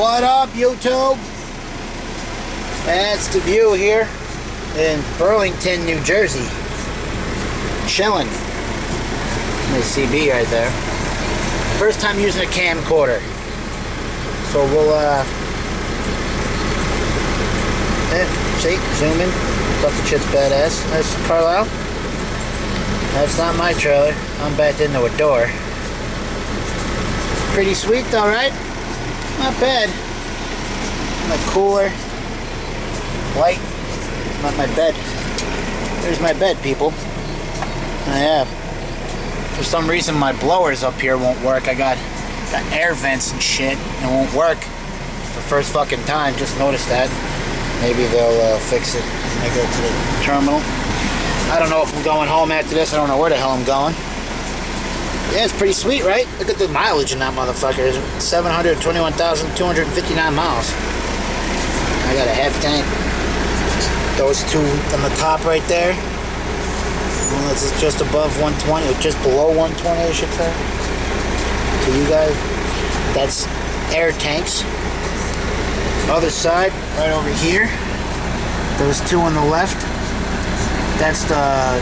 What up, YouTube? That's the view here in Burlington, New Jersey. Chilling. There's CB right there. First time using a camcorder. So we'll, uh... Eh, see, zoom in. The shit's badass. That's Carlisle. That's not my trailer. I'm backed into a door. Pretty sweet though, right? Not bad. My cooler. Light. Not my bed. There's my bed, people. I have. For some reason, my blowers up here won't work. I got, got air vents and shit. It won't work. The first fucking time. Just noticed that. Maybe they'll uh, fix it when I go to the terminal. I don't know if I'm going home after this. I don't know where the hell I'm going. Yeah, it's pretty sweet, right? Look at the mileage in that motherfucker. It's 721,259 miles. I got a half tank. Those two on the top right there. That's just above 120, or just below 120, I should say. To you guys. That's air tanks. Other side, right over here. Those two on the left. That's the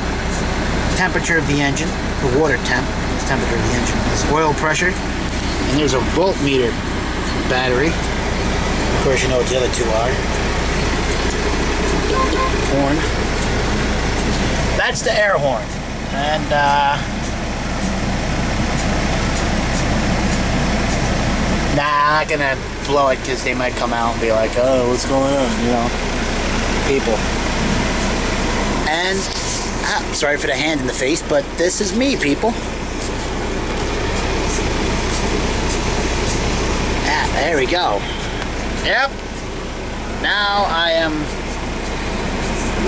temperature of the engine, the water temp temperature of the engine. Oil pressure. And there's a voltmeter battery. Of course, you know what the other two are. Horn. That's the air horn. And, uh... Nah, not gonna blow it because they might come out and be like, oh, what's going on, you know? People. And, ah, sorry for the hand in the face, but this is me, people. There we go. Yep. Now I am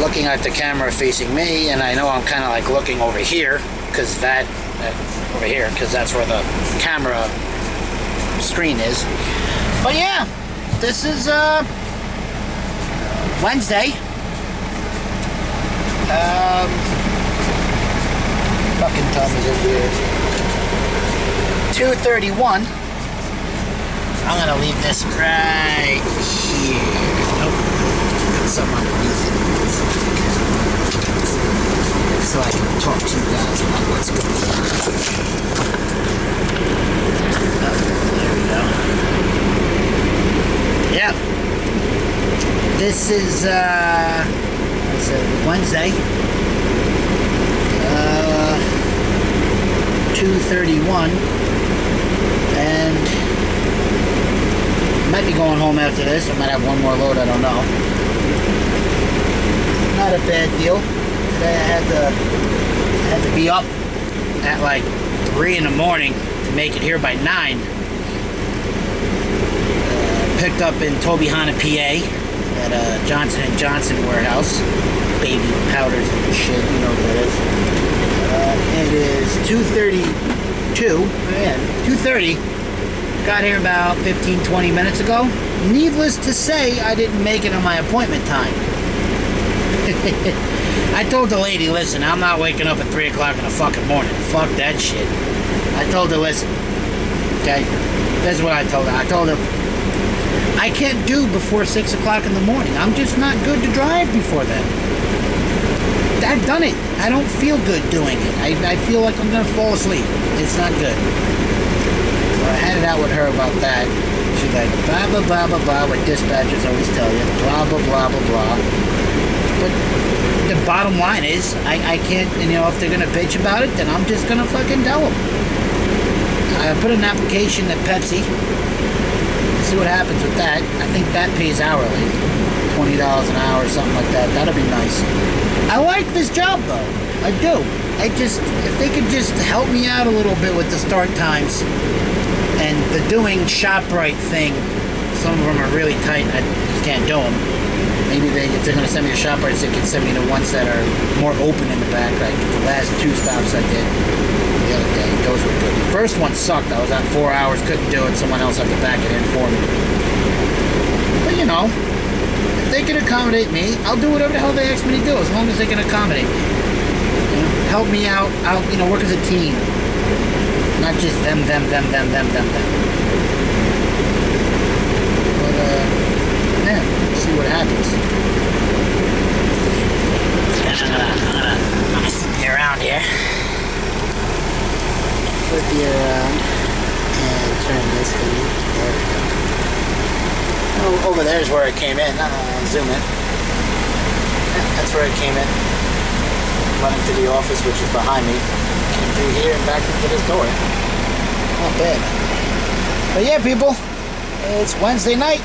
looking at the camera facing me, and I know I'm kind of like looking over here, because that, uh, over here, because that's where the camera screen is. But yeah, this is uh, Wednesday. Um, fucking time is over here. 231. I'm gonna leave this right here. Nope. Put something underneath it. So I can talk to you guys about what's going on. Oh, there we go. Yep. This is uh it's a Wednesday. Uh 231 and might be going home after this. I might have one more load. I don't know. Not a bad deal. Today I had to had to be up at like three in the morning to make it here by nine. Uh, picked up in Tobyhanna, PA, at uh, Johnson and Johnson warehouse. Baby powders and shit. You know what that is. Uh, it is 2:32. Yeah, 2:30 Got here about 15, 20 minutes ago. Needless to say, I didn't make it on my appointment time. I told the lady, listen, I'm not waking up at 3 o'clock in the fucking morning. Fuck that shit. I told her, listen, okay? This is what I told her. I told her, I can't do before 6 o'clock in the morning. I'm just not good to drive before then. I've done it. I don't feel good doing it. I, I feel like I'm going to fall asleep. It's not good. I had it out with her about that. She's like, blah, blah, blah, blah, blah, what dispatchers always tell you. Blah, blah, blah, blah, blah. But the bottom line is, I, I can't, you know, if they're going to bitch about it, then I'm just going to fucking tell them. I put an application at Pepsi. See what happens with that. I think that pays hourly. $20 an hour or something like that. That'll be nice. I like this job, though. I do. I just, if they could just help me out a little bit with the start times, and the doing ShopRite thing, some of them are really tight. I just can't do them. Maybe they, if they're going to send me a ShopRite, they can send me the ones that are more open in the back, like the last two stops I did the other day. Those were good. The first one sucked. I was at four hours, couldn't do it. Someone else had to back it in for me. But you know, if they can accommodate me, I'll do whatever the hell they ask me to do, as long as they can accommodate me. You know, help me out. I'll, you know, work as a team. Not just them, them, them, them, them, them, them. But, uh, yeah, we'll see what happens. I'm gonna, I'm gonna, flip you around here. Flip you around and turn this thing. There we go. Oh, over there's where it came in. Uh, zoom in. That's where it came in. Went into the office, which is behind me. Through here and back into this door. Not bad. But yeah, people, it's Wednesday night.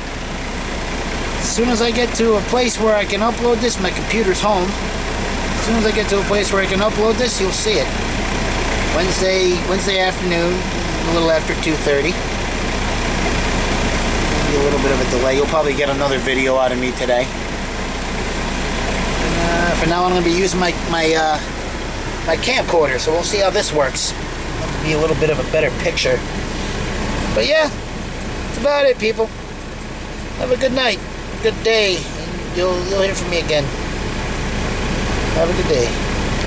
As soon as I get to a place where I can upload this, my computer's home. As soon as I get to a place where I can upload this, you'll see it. Wednesday, Wednesday afternoon, a little after 2:30. Maybe a little bit of a delay. You'll probably get another video out of me today. Uh, for now, I'm going to be using my my uh, my camcorder, so we'll see how this works. That'll be a little bit of a better picture. But yeah, that's about it, people. Have a good night, good day. and You'll you'll hear from me again. Have a good day.